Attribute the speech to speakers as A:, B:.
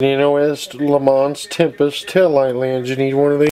A: NOS Le Mans Tempest Tail Light lands. You need one of these.